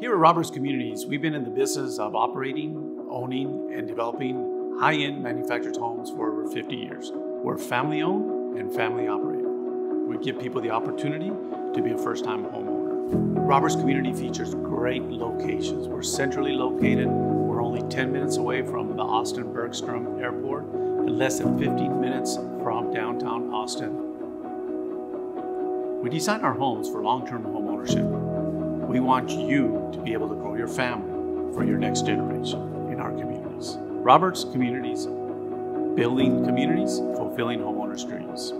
Here at Roberts Communities, we've been in the business of operating, owning, and developing high end manufactured homes for over 50 years. We're family owned and family operated. We give people the opportunity to be a first time homeowner. Roberts Community features great locations. We're centrally located. We're only 10 minutes away from the Austin Bergstrom Airport and less than 15 minutes from downtown Austin. We design our homes for long term home ownership. We want you to be able to grow your family for your next generation in our communities. Roberts Communities, building communities, fulfilling homeowners' dreams.